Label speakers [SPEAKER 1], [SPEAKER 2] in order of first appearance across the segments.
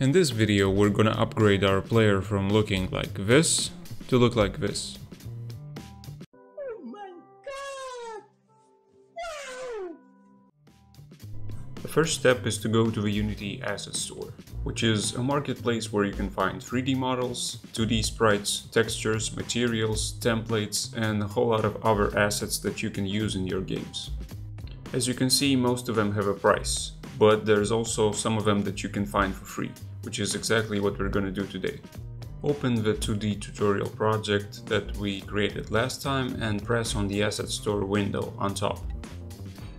[SPEAKER 1] In this video we're gonna upgrade our player from looking like this to look like this. Oh the first step is to go to the Unity Asset Store, which is a marketplace where you can find 3D models, 2D sprites, textures, materials, templates, and a whole lot of other assets that you can use in your games. As you can see, most of them have a price, but there's also some of them that you can find for free, which is exactly what we're gonna do today. Open the 2D tutorial project that we created last time and press on the Asset Store window on top.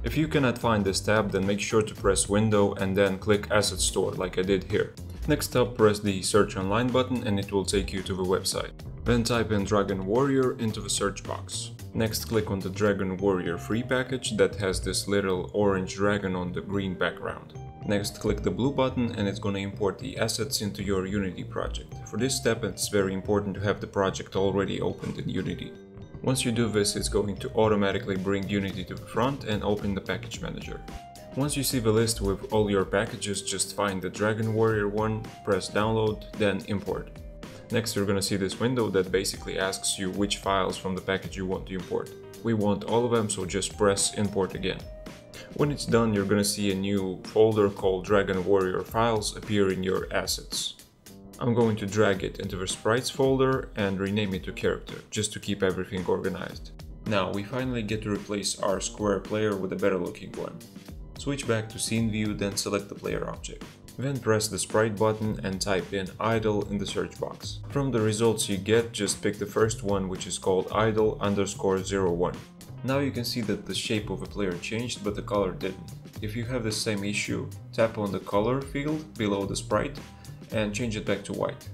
[SPEAKER 1] If you cannot find this tab, then make sure to press Window and then click Asset Store like I did here. Next up, press the Search Online button and it will take you to the website. Then type in Dragon Warrior into the search box. Next click on the Dragon Warrior free package that has this little orange dragon on the green background. Next click the blue button and it's gonna import the assets into your Unity project. For this step it's very important to have the project already opened in Unity. Once you do this, it's going to automatically bring Unity to the front and open the package manager. Once you see the list with all your packages, just find the Dragon Warrior one, press download, then import. Next you're gonna see this window that basically asks you which files from the package you want to import. We want all of them, so just press import again. When it's done, you're gonna see a new folder called Dragon Warrior Files appear in your assets. I'm going to drag it into the sprites folder and rename it to character, just to keep everything organized. Now we finally get to replace our square player with a better looking one. Switch back to scene view, then select the player object. Then press the sprite button and type in idle in the search box. From the results you get, just pick the first one which is called idle underscore 01. Now you can see that the shape of the player changed but the color didn't. If you have the same issue, tap on the color field below the sprite and change it back to white.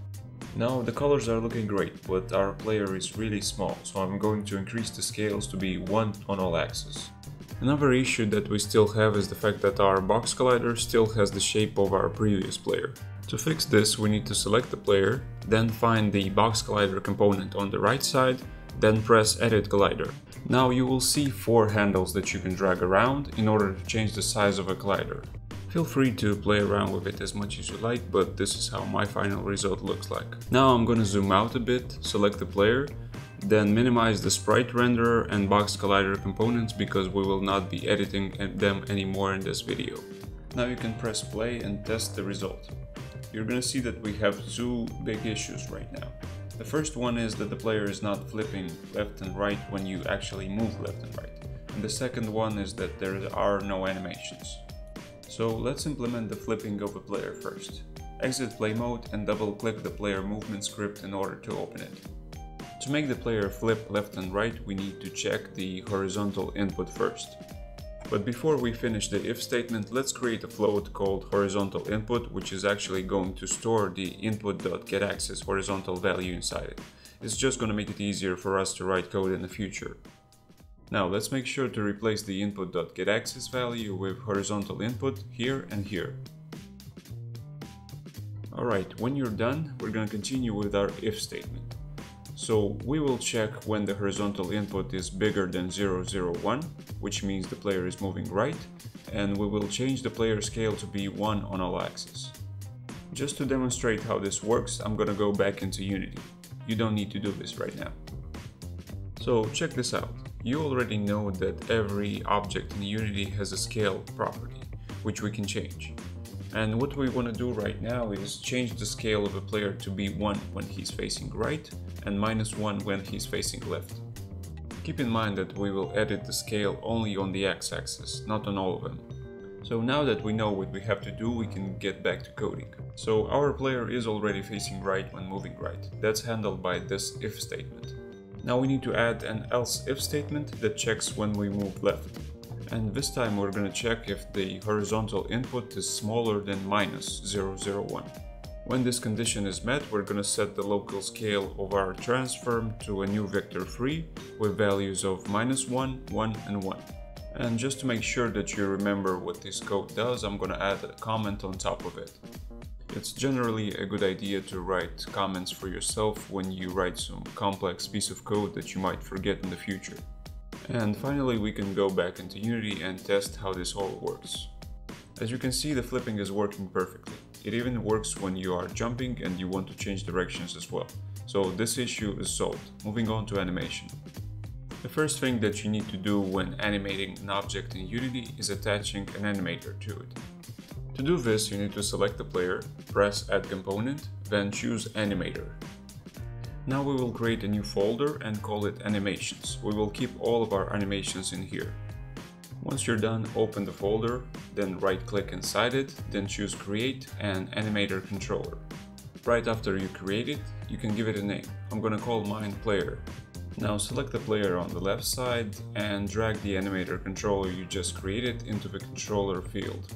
[SPEAKER 1] Now the colors are looking great, but our player is really small, so I'm going to increase the scales to be 1 on all axes. Another issue that we still have is the fact that our box collider still has the shape of our previous player. To fix this we need to select the player, then find the box collider component on the right side, then press edit collider. Now you will see four handles that you can drag around in order to change the size of a collider. Feel free to play around with it as much as you like, but this is how my final result looks like. Now I'm gonna zoom out a bit, select the player, then minimize the sprite renderer and box collider components because we will not be editing them anymore in this video. Now you can press play and test the result. You're gonna see that we have two big issues right now. The first one is that the player is not flipping left and right when you actually move left and right. And the second one is that there are no animations. So let's implement the flipping of a player first. Exit play mode and double click the player movement script in order to open it. To make the player flip left and right we need to check the horizontal input first. But before we finish the if statement, let's create a float called horizontal input, which is actually going to store the input.getAxis horizontal value inside it. It's just going to make it easier for us to write code in the future. Now let's make sure to replace the input.getAxis value with horizontal input here and here. Alright, when you're done, we're going to continue with our if statement. So we will check when the horizontal input is bigger than 001, which means the player is moving right, and we will change the player scale to be 1 on all axes. Just to demonstrate how this works, I'm gonna go back into Unity. You don't need to do this right now. So check this out. You already know that every object in Unity has a scale property, which we can change. And what we want to do right now is change the scale of a player to be 1 when he's facing right and minus 1 when he's facing left. Keep in mind that we will edit the scale only on the x-axis, not on all of them. So now that we know what we have to do, we can get back to coding. So our player is already facing right when moving right. That's handled by this if statement. Now we need to add an else if statement that checks when we move left. And this time we're gonna check if the horizontal input is smaller than minus 001. When this condition is met, we're gonna set the local scale of our transform to a new vector 3 with values of minus 1, 1 and 1. And just to make sure that you remember what this code does, I'm gonna add a comment on top of it. It's generally a good idea to write comments for yourself when you write some complex piece of code that you might forget in the future. And finally we can go back into Unity and test how this all works. As you can see the flipping is working perfectly. It even works when you are jumping and you want to change directions as well. So this issue is solved. Moving on to animation. The first thing that you need to do when animating an object in Unity is attaching an animator to it. To do this, you need to select the player, press Add Component, then choose Animator. Now we will create a new folder and call it Animations. We will keep all of our animations in here. Once you're done, open the folder, then right-click inside it, then choose Create and Animator Controller. Right after you create it, you can give it a name. I'm gonna call mine Player. Now select the player on the left side and drag the animator controller you just created into the controller field.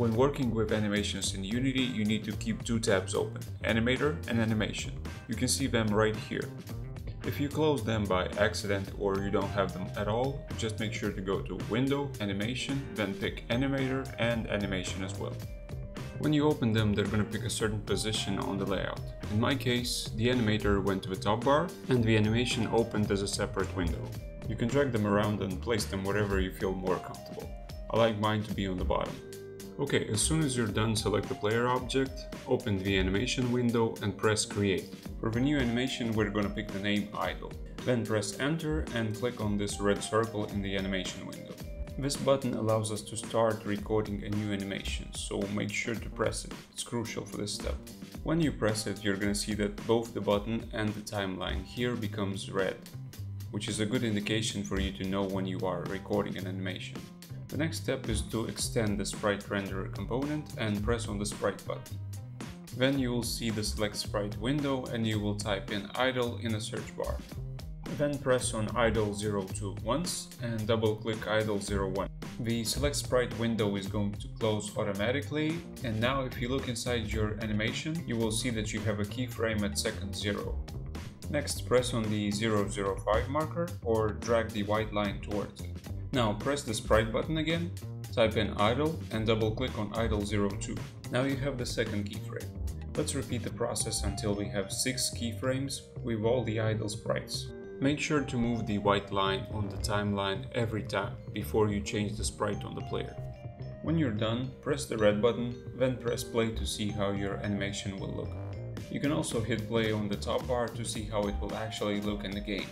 [SPEAKER 1] When working with animations in Unity, you need to keep two tabs open, Animator and Animation. You can see them right here. If you close them by accident or you don't have them at all, just make sure to go to Window, Animation, then pick Animator and Animation as well. When you open them, they're going to pick a certain position on the layout. In my case, the animator went to the top bar and the animation opened as a separate window. You can drag them around and place them wherever you feel more comfortable. I like mine to be on the bottom. Okay, as soon as you're done, select the player object, open the animation window and press create. For the new animation, we're gonna pick the name idle. Then press enter and click on this red circle in the animation window. This button allows us to start recording a new animation, so make sure to press it, it's crucial for this step. When you press it, you're gonna see that both the button and the timeline here becomes red, which is a good indication for you to know when you are recording an animation. The next step is to extend the sprite renderer component and press on the sprite button. Then you will see the select sprite window and you will type in idle in the search bar. Then press on idle 02 once and double click idle 01. The select sprite window is going to close automatically and now if you look inside your animation you will see that you have a keyframe at second 0. Next press on the 005 marker or drag the white line towards it. Now press the sprite button again, type in idle and double click on idle 02. Now you have the second keyframe. Let's repeat the process until we have 6 keyframes with all the idle sprites. Make sure to move the white line on the timeline every time before you change the sprite on the player. When you're done, press the red button, then press play to see how your animation will look. You can also hit play on the top bar to see how it will actually look in the game.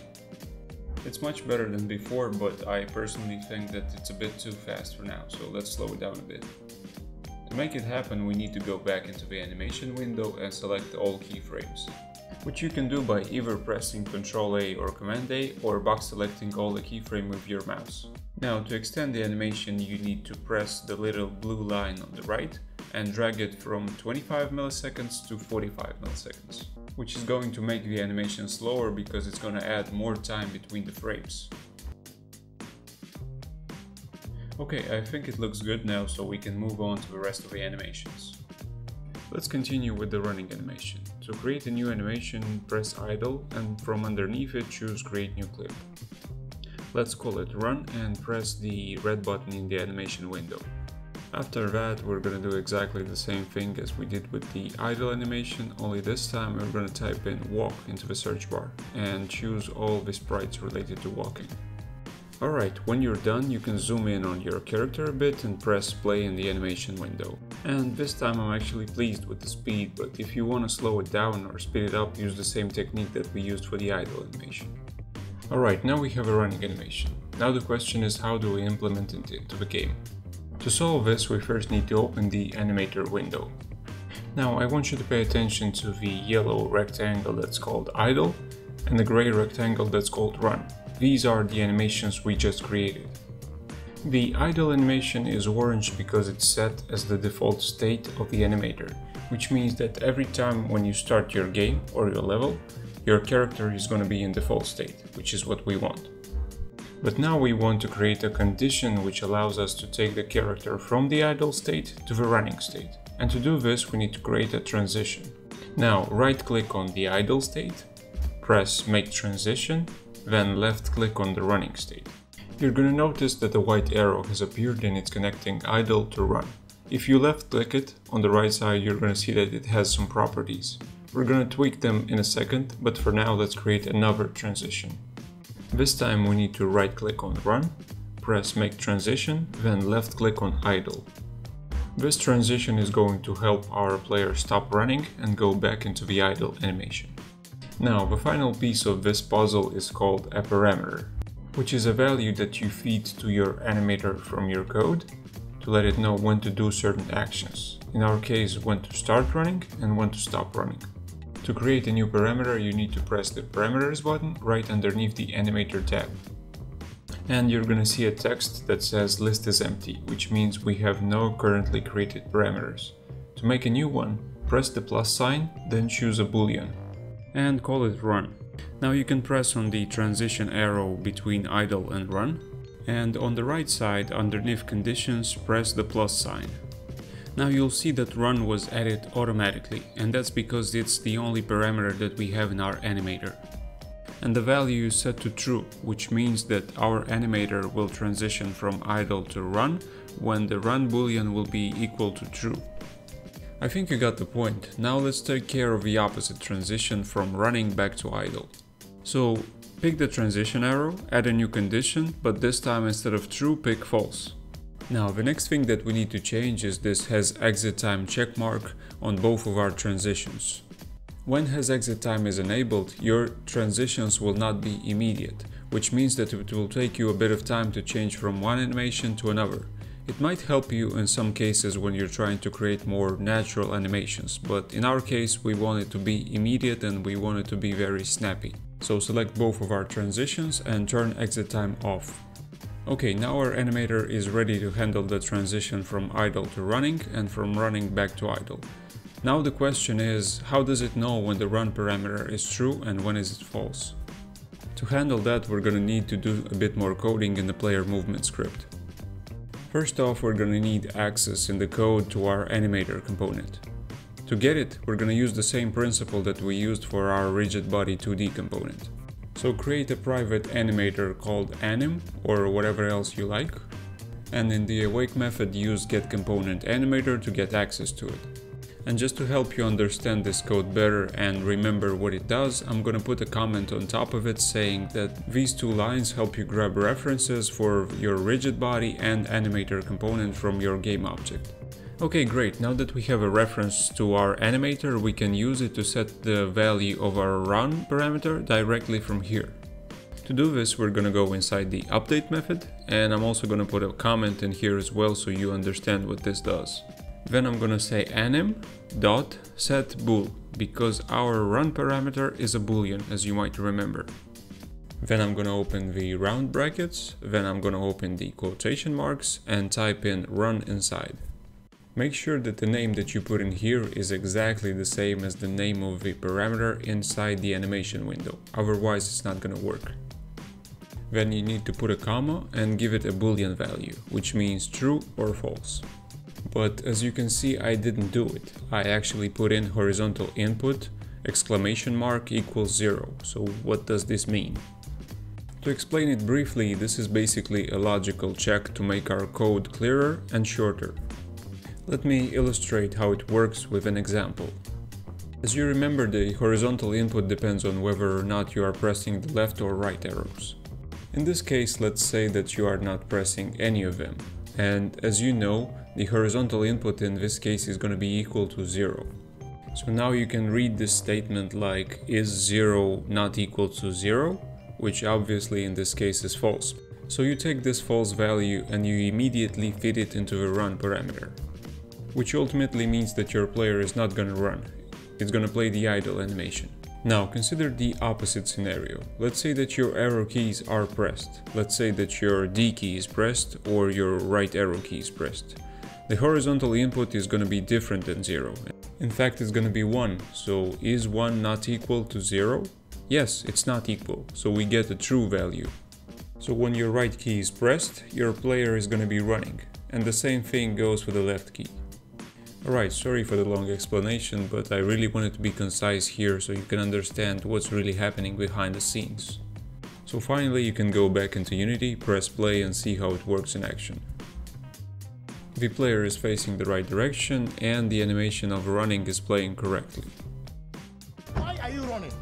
[SPEAKER 1] It's much better than before, but I personally think that it's a bit too fast for now, so let's slow it down a bit. To make it happen, we need to go back into the animation window and select all keyframes, which you can do by either pressing Ctrl A or Command A or box selecting all the keyframe with your mouse. Now to extend the animation you need to press the little blue line on the right and drag it from 25 milliseconds to 45 milliseconds which is going to make the animation slower because it's going to add more time between the frames. Okay, I think it looks good now, so we can move on to the rest of the animations. Let's continue with the running animation. To create a new animation, press idle and from underneath it choose create new clip. Let's call it run and press the red button in the animation window. After that, we're gonna do exactly the same thing as we did with the idle animation, only this time we're gonna type in walk into the search bar and choose all the sprites related to walking. Alright, when you're done, you can zoom in on your character a bit and press play in the animation window. And this time I'm actually pleased with the speed, but if you want to slow it down or speed it up, use the same technique that we used for the idle animation. Alright, now we have a running animation. Now the question is how do we implement it into the game? To solve this, we first need to open the animator window. Now I want you to pay attention to the yellow rectangle that's called idle and the gray rectangle that's called run. These are the animations we just created. The idle animation is orange because it's set as the default state of the animator, which means that every time when you start your game or your level, your character is going to be in default state, which is what we want. But now we want to create a condition which allows us to take the character from the idle state to the running state. And to do this we need to create a transition. Now right click on the idle state, press make transition, then left click on the running state. You're gonna notice that the white arrow has appeared and it's connecting idle to run. If you left click it, on the right side you're gonna see that it has some properties. We're gonna tweak them in a second, but for now let's create another transition. This time we need to right click on run, press make transition, then left click on idle. This transition is going to help our player stop running and go back into the idle animation. Now, the final piece of this puzzle is called a parameter, which is a value that you feed to your animator from your code to let it know when to do certain actions. In our case, when to start running and when to stop running. To create a new parameter, you need to press the parameters button right underneath the animator tab. And you're gonna see a text that says list is empty, which means we have no currently created parameters. To make a new one, press the plus sign, then choose a boolean and call it run. Now you can press on the transition arrow between idle and run and on the right side underneath conditions press the plus sign. Now you'll see that run was added automatically and that's because it's the only parameter that we have in our animator. And the value is set to true, which means that our animator will transition from idle to run when the run boolean will be equal to true. I think you got the point. Now let's take care of the opposite transition from running back to idle. So pick the transition arrow, add a new condition, but this time instead of true, pick false. Now the next thing that we need to change is this has exit time checkmark on both of our transitions. When has exit time is enabled, your transitions will not be immediate, which means that it will take you a bit of time to change from one animation to another. It might help you in some cases when you're trying to create more natural animations, but in our case we want it to be immediate and we want it to be very snappy. So select both of our transitions and turn exit time off. Okay, now our animator is ready to handle the transition from idle to running and from running back to idle. Now the question is, how does it know when the run parameter is true and when is it false? To handle that we're gonna need to do a bit more coding in the player movement script. First off, we're gonna need access in the code to our animator component. To get it, we're gonna use the same principle that we used for our rigid body 2D component. So create a private animator called anim or whatever else you like. And in the awake method use getComponentAnimator to get access to it. And just to help you understand this code better and remember what it does, I'm gonna put a comment on top of it saying that these two lines help you grab references for your rigid body and animator component from your game object. Okay, great. Now that we have a reference to our animator, we can use it to set the value of our run parameter directly from here. To do this, we're gonna go inside the update method, and I'm also gonna put a comment in here as well so you understand what this does. Then I'm gonna say anim dot set bool because our run parameter is a boolean as you might remember. Then I'm gonna open the round brackets, then I'm gonna open the quotation marks and type in run inside. Make sure that the name that you put in here is exactly the same as the name of the parameter inside the animation window, otherwise it's not gonna work. Then you need to put a comma and give it a boolean value, which means true or false. But as you can see, I didn't do it. I actually put in horizontal input exclamation mark equals zero. So what does this mean? To explain it briefly, this is basically a logical check to make our code clearer and shorter. Let me illustrate how it works with an example. As you remember, the horizontal input depends on whether or not you are pressing the left or right arrows. In this case, let's say that you are not pressing any of them. And as you know, the horizontal input in this case is going to be equal to 0. So now you can read this statement like is 0 not equal to 0, which obviously in this case is false. So you take this false value and you immediately feed it into the run parameter, which ultimately means that your player is not to run, it's to play the idle animation. Now consider the opposite scenario. Let's say that your arrow keys are pressed. Let's say that your D key is pressed or your right arrow key is pressed. The horizontal input is to be different than 0. In fact, it's to be 1. So is 1 not equal to 0? Yes, it's not equal, so we get a true value. So when your right key is pressed, your player is to be running. And the same thing goes for the left key. Alright, sorry for the long explanation, but I really wanted to be concise here so you can understand what's really happening behind the scenes. So finally you can go back into Unity, press play and see how it works in action. The player is facing the right direction and the animation of running is playing correctly.
[SPEAKER 2] Why are you running?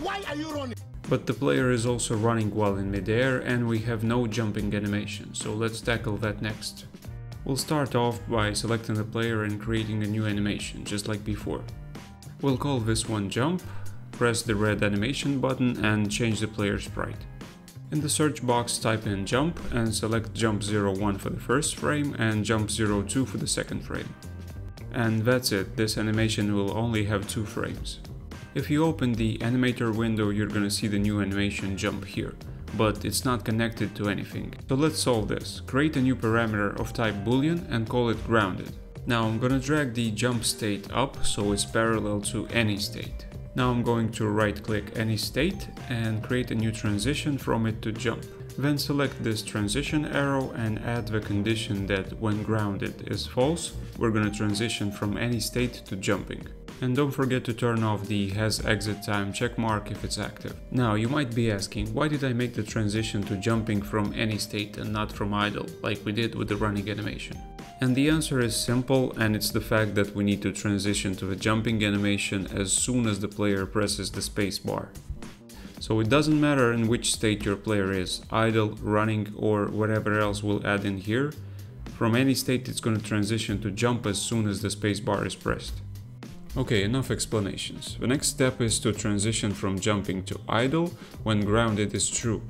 [SPEAKER 2] Why are you running?
[SPEAKER 1] But the player is also running while in midair and we have no jumping animation, so let's tackle that next. We'll start off by selecting the player and creating a new animation, just like before. We'll call this one jump, press the red animation button and change the player sprite. In the search box type in jump and select jump 01 for the first frame and jump 02 for the second frame. And that's it, this animation will only have two frames. If you open the animator window you're gonna see the new animation jump here, but it's not connected to anything. So let's solve this. Create a new parameter of type boolean and call it grounded. Now I'm gonna drag the jump state up so it's parallel to any state. Now I'm going to right click any state and create a new transition from it to jump. Then select this transition arrow and add the condition that when grounded is false, we're gonna transition from any state to jumping. And don't forget to turn off the has exit time checkmark if it's active. Now you might be asking, why did I make the transition to jumping from any state and not from idle, like we did with the running animation? And the answer is simple and it's the fact that we need to transition to the jumping animation as soon as the player presses the spacebar. So it doesn't matter in which state your player is, idle, running or whatever else we'll add in here, from any state it's going to transition to jump as soon as the spacebar is pressed. Okay, enough explanations. The next step is to transition from jumping to idle when grounded is true.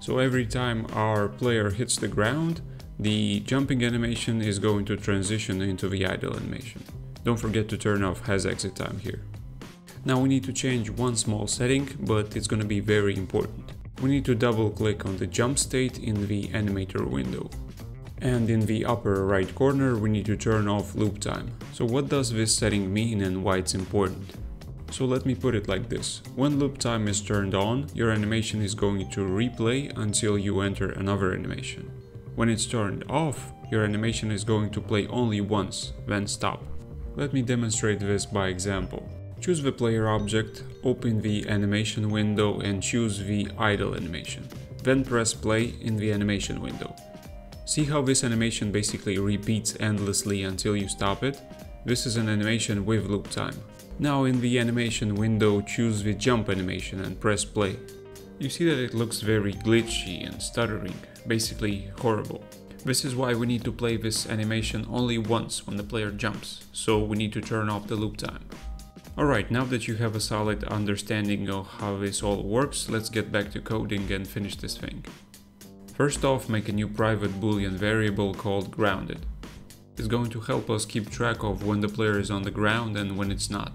[SPEAKER 1] So every time our player hits the ground, the jumping animation is going to transition into the idle animation. Don't forget to turn off has exit time here. Now we need to change one small setting, but it's gonna be very important. We need to double click on the jump state in the animator window. And in the upper right corner we need to turn off loop time. So what does this setting mean and why it's important? So let me put it like this. When loop time is turned on, your animation is going to replay until you enter another animation. When it's turned off, your animation is going to play only once, then stop. Let me demonstrate this by example. Choose the player object, open the animation window and choose the idle animation. Then press play in the animation window. See how this animation basically repeats endlessly until you stop it? This is an animation with loop time. Now in the animation window choose the jump animation and press play. You see that it looks very glitchy and stuttering basically horrible. This is why we need to play this animation only once when the player jumps, so we need to turn off the loop time. Alright, now that you have a solid understanding of how this all works, let's get back to coding and finish this thing. First off, make a new private boolean variable called grounded. It's going to help us keep track of when the player is on the ground and when it's not.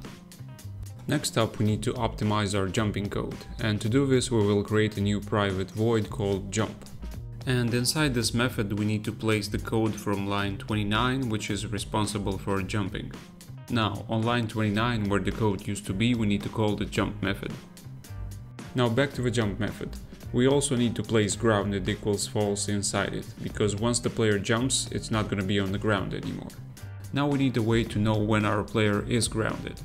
[SPEAKER 1] Next up we need to optimize our jumping code, and to do this we will create a new private void called jump. And inside this method we need to place the code from line 29 which is responsible for jumping. Now on line 29 where the code used to be we need to call the jump method. Now back to the jump method. We also need to place grounded equals false inside it, because once the player jumps, it's not gonna be on the ground anymore. Now we need a way to know when our player is grounded.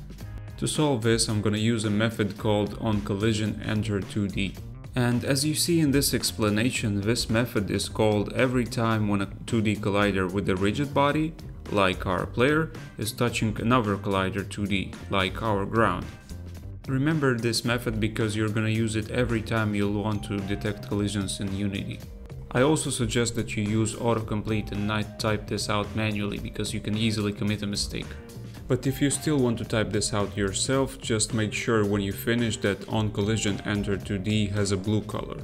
[SPEAKER 1] To solve this, I'm gonna use a method called onCollisionEnter2d. And as you see in this explanation, this method is called every time when a 2D collider with a rigid body, like our player, is touching another collider 2D, like our ground. Remember this method because you're gonna use it every time you'll want to detect collisions in Unity. I also suggest that you use autocomplete and not type this out manually because you can easily commit a mistake. But if you still want to type this out yourself, just make sure when you finish that on collision enter 2D has a blue color.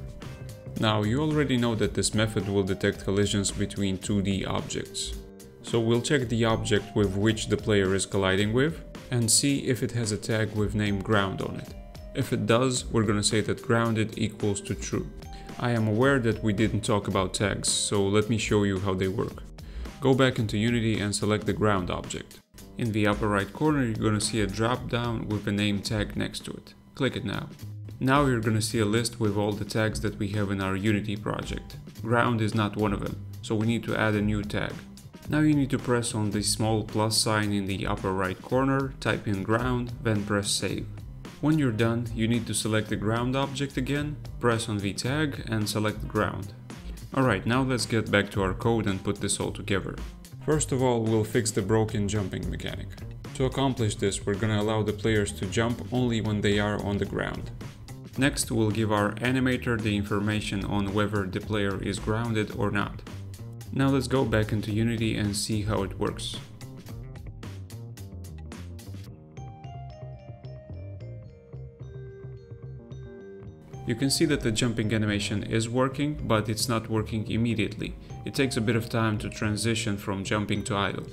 [SPEAKER 1] Now you already know that this method will detect collisions between 2D objects. So we'll check the object with which the player is colliding with and see if it has a tag with name ground on it. If it does, we're gonna say that grounded equals to true. I am aware that we didn't talk about tags, so let me show you how they work. Go back into Unity and select the ground object. In the upper right corner you're gonna see a drop down with a name tag next to it. Click it now. Now you're gonna see a list with all the tags that we have in our Unity project. Ground is not one of them, so we need to add a new tag. Now you need to press on the small plus sign in the upper right corner, type in ground, then press save. When you're done, you need to select the ground object again, press on the tag and select ground. Alright, now let's get back to our code and put this all together. First of all, we'll fix the broken jumping mechanic. To accomplish this, we're gonna allow the players to jump only when they are on the ground. Next, we'll give our animator the information on whether the player is grounded or not. Now let's go back into Unity and see how it works. You can see that the jumping animation is working, but it's not working immediately. It takes a bit of time to transition from jumping to idle.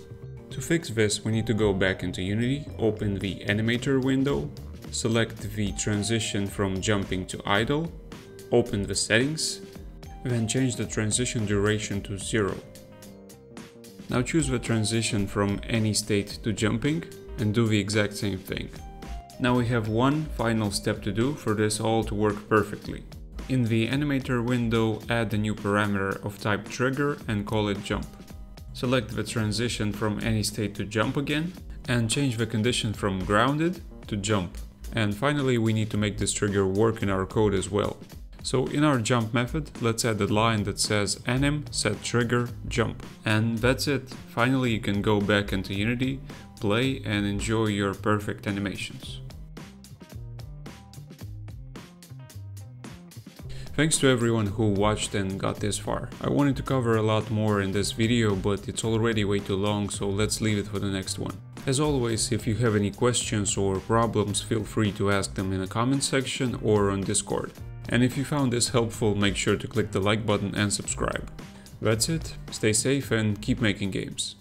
[SPEAKER 1] To fix this, we need to go back into Unity, open the animator window, select the transition from jumping to idle, open the settings, then change the transition duration to 0. Now choose the transition from any state to jumping and do the exact same thing. Now we have one final step to do for this all to work perfectly. In the animator window, add a new parameter of type trigger and call it jump. Select the transition from any state to jump again and change the condition from grounded to jump. And finally, we need to make this trigger work in our code as well. So in our jump method, let's add a line that says anim set trigger jump. And that's it. Finally, you can go back into Unity, play and enjoy your perfect animations. Thanks to everyone who watched and got this far. I wanted to cover a lot more in this video, but it's already way too long, so let's leave it for the next one. As always, if you have any questions or problems, feel free to ask them in the comment section or on Discord. And if you found this helpful, make sure to click the like button and subscribe. That's it, stay safe and keep making games.